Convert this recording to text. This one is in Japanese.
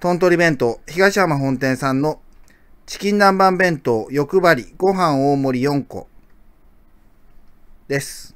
トントリ弁当、東山本店さんのチキン南蛮弁当、欲張り、ご飯大盛り4個です。